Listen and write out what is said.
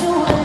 就